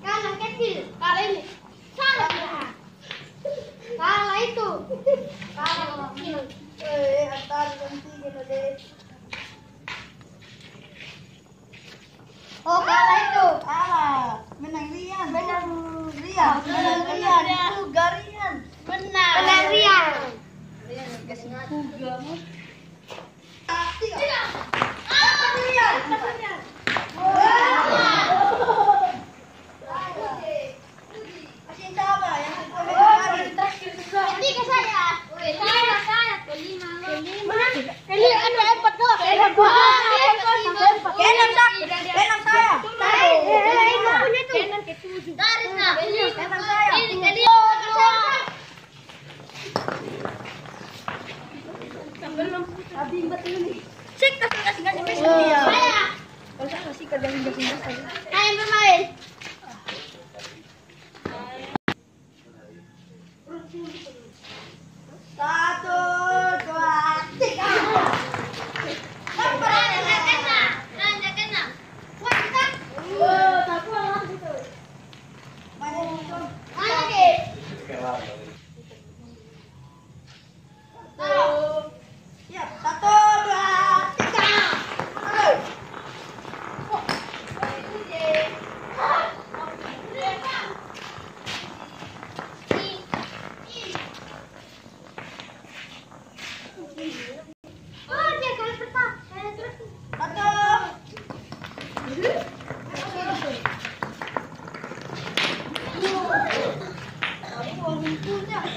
Kanan kecil, kala ini. Salah kecil. Eh, antar ganti gitu deh. Oh, itu. benar Menang benar Menang Rian. Menang Benar. Menang Rian. Kalau saya kasih kerja hingga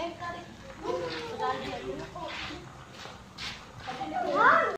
Thank you.